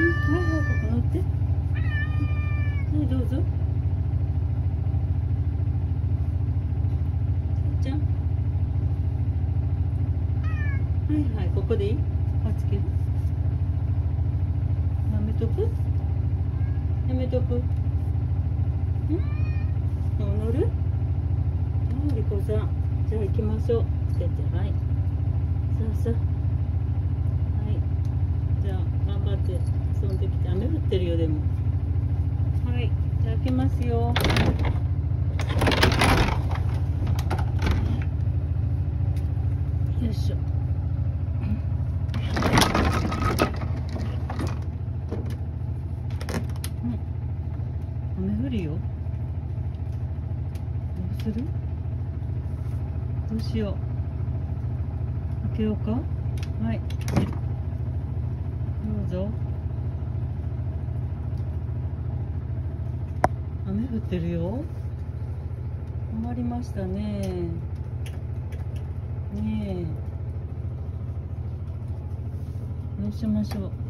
うん、はいはいここはいはいはいでいいあつけるやめとく。やめとくん。じゃあ行きましょう。つけはい。さあさあるよでも。はいじゃあ開けますよ。よいしょ。うん。雨降るよ。どうする？どうしよう。開けようか？はい。どうぞ。雨降ってるよ。止まりましたね。ねえ。どうしましょう。